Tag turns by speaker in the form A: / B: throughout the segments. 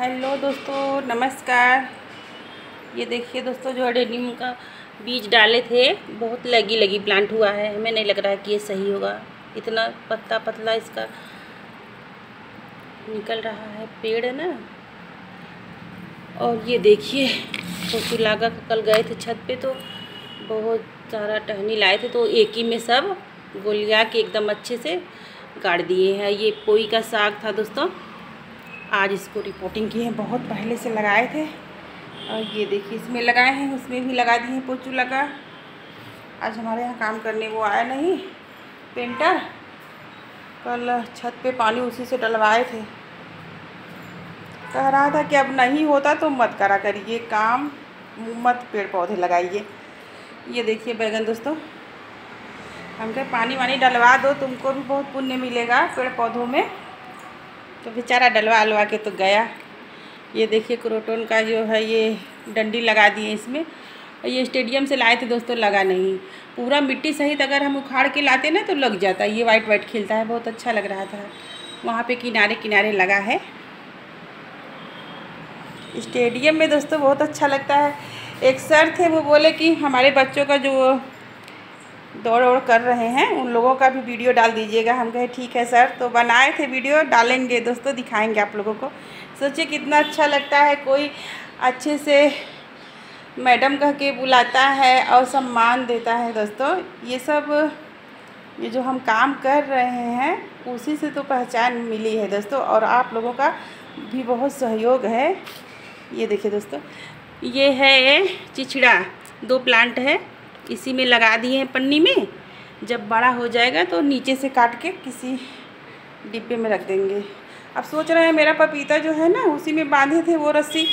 A: Hello दोस्तों, नमस्कार। ये देखिए दोस्तों, जो अडेनियम का बीज डाले थे, बहुत लगी लगी प्लांट हुआ है। हमें नहीं लग रहा है कि ये सही होगा। इतना पत्ता पतला इसका निकल रहा है पेड़, है ना? और ये देखिए लागा कल गए थे छत पे तो बहुत सारा टहनी लाए थे तो एक ही में सब गोलिया के एकदम अच्छे से गाड़ दिए हैं। ये पोई का साग था दोस्तों। आज इसको रिपोर्टिंग की है। बहुत पहले से लगाए थे। और ये देखिए, इसमें लगाए हैं, उसमें भी लगा दिए हैं पोचू लगा आज हमारे यहाँ काम करने वो आया नहीं। पेंटर कल छत पे पानी उसी से डलवाए थे। कह रहा था कि अब नहीं होता तो मत करा करिए काम। मत पेड़ पौधे लगाइए। ये देखिए बैगन दोस्तों। हम कहे, पानी वानी डलवा दो, तुमको भी बहुत पुण्य मिलेगा पेड़ पौधों में। तो बेचारा डलवा अलवा के तो गया। ये देखिए क्रोटोन का जो है ये डंडी लगा दिए इसमें। ये स्टेडियम से लाए थे दोस्तों, लगा नहीं। पूरा मिट्टी सहित अगर हम उखाड़ के लाते ना तो लग जाता। ये वाइट वाइट खिलता है, बहुत अच्छा लग रहा था। वहाँ पे किनारे किनारे लगा है। स्टेडियम में दोस्तों बहुत अच्छा लगता है। एक सर थे, वो बोले कि हमारे बच्चों का जो दौड़ ओड़ कर रहे हैं। उन लोगों का भी वीडियो डाल दीजिएगा। हम कहे, ठीक है सर। तो बनाए थे वीडियो, डालेंगे दोस्तों, दिखाएँगे आप लोगों को। सोचिए कितना अच्छा लगता है। कोई अच्छे से मैडम कह के बुलाता है और सम्मान देता है दोस्तों। ये सब, ये जो हम काम कर रहे हैं, उसी से तो पहचान मिली है दोस्तों। और आप लोगों का भी बहुत सहयोग है। ये देखिए दोस्तों, ये है चिचड़ा। दो प्लांट है। इसी में लगा दिए हैं पन्नी में। जब बड़ा हो जाएगा तो नीचे से काट के किसी डिब्बे में रख देंगे। अब सोच रहे हैं मेरा पपीता जो है ना, उसी में बांधे थे वो रस्सी।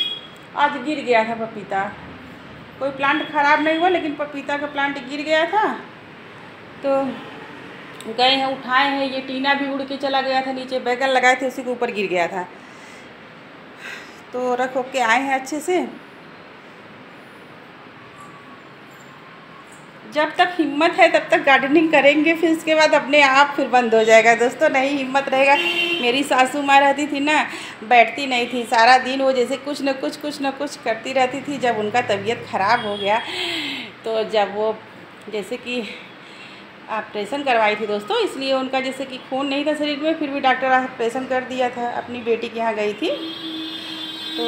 A: आज गिर गया था पपीता। कोई प्लांट ख़राब नहीं हुआ, लेकिन पपीता का प्लांट गिर गया था। तो गए हैं, उठाए हैं, ये टीना भी उड़ के चला गया था नीचे। बैगन लगाए थे, उसी के ऊपर गिर गया था। तो रख के आए हैं अच्छे से। जब तक हिम्मत है तब तक गार्डनिंग करेंगे, फिर उसके बाद अपने आप फिर बंद हो जाएगा। दोस्तों, नहीं हिम्मत रहेगा। मेरी सासू माँ रहती थी ना, बैठती नहीं थी। सारा दिन वो जैसे कुछ न कुछ कुछ न कुछ करती रहती थी, जब उनका तबीयत ख़राब हो गया। तो जब वो जैसे कि ऑपरेशन करवाई थी दोस्तों, इसलिए उनका जैसे कि खून नहीं था शरीर में, फिर भी डॉक्टर ऑपरेशन कर दिया था। अपनी बेटी के यहाँ गई थी। तो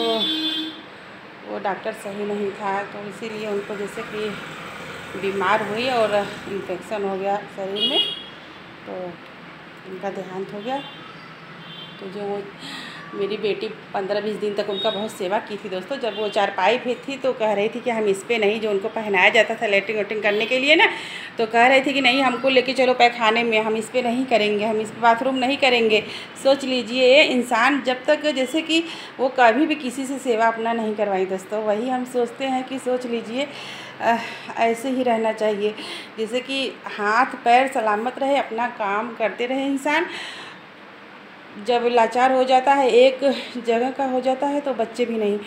A: वो डॉक्टर सही नहीं था तो इसीलिए उनको जैसे कि बीमार हुई और इन्फेक्शन हो गया शरीर में तो इनका देहांत हो गया। तो जो वो मेरी बेटी पंद्रह बीस दिन तक उनका बहुत सेवा की थी दोस्तों। जब वो चारपाई पे थी तो कह रही थी कि हम इस पर नहीं, जो उनको पहनाया जाता था लेटिंग वेटिंग करने के लिए ना तो कह रही थी कि नहीं, हमको लेके चलो पैखाने में, हम इस पर नहीं करेंगे, हम इस पर बाथरूम नहीं करेंगे। सोच लीजिए इंसान जब तक जैसे कि वो कभी भी किसी से सेवा अपना नहीं करवाई दोस्तों, वही हम सोचते हैं कि सोच लीजिए ऐसे ही रहना चाहिए। जैसे कि हाथ, पैर सलामत रहे, अपना काम करते रहे इंसान। जब लाचार हो जाता है, एक जगह का हो जाता है तो बच्चे भी नहीं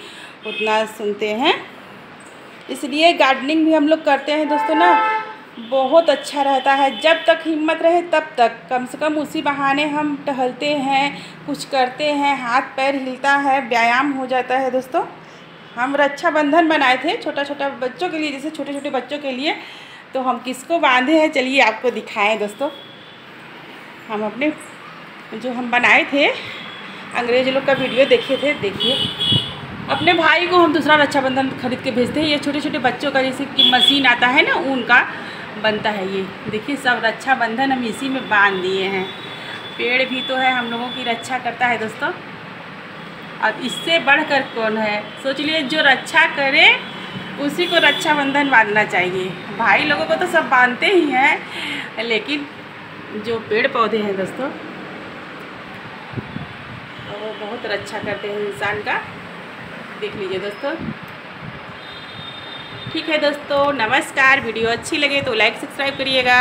A: उतना सुनते हैं। इसलिए गार्डनिंग भी हम लोग करते हैं दोस्तों ना, बहुत अच्छा रहता है। जब तक हिम्मत रहे, तब तक। कम से कम उसी बहाने हम टहलते हैं, कुछ करते हैं, हाथ पैर हिलता है, व्यायाम हो जाता है दोस्तों। हम रक्षाबंधन बनाए थे छोटा छोटा बच्चों के लिए, जैसे छोटे छोटे बच्चों के लिए। तो हम किसको बांधे हैं, चलिए आपको दिखाएँ दोस्तों। हम अपने जो हम बनाए थे, अंग्रेज़ लोग का वीडियो देखे थे, देखिए। अपने भाई को हम दूसरा रक्षाबंधन खरीद के भेजते हैं। ये छोटे छोटे बच्चों का जैसे कि मशीन आता है ना उनका बनता है ये। देखिए, सब रक्षाबंधन हम इसी में बाँध दिए हैं। पेड़ भी तो है, हम लोगों की रक्षा करता है दोस्तों। अब इससे बढ़कर कौन है? सोच लिए जो रक्षा करे, उसी को रक्षाबंधन बांधना चाहिए। भाई लोगों को तो सब बांधते ही हैं, लेकिन जो पेड़ पौधे हैं दोस्तों तो वो बहुत रक्षा करते हैं इंसान का। देख लीजिए दोस्तों। ठीक है दोस्तों, नमस्कार। वीडियो अच्छी लगे तो लाइक, सब्सक्राइब करिएगा।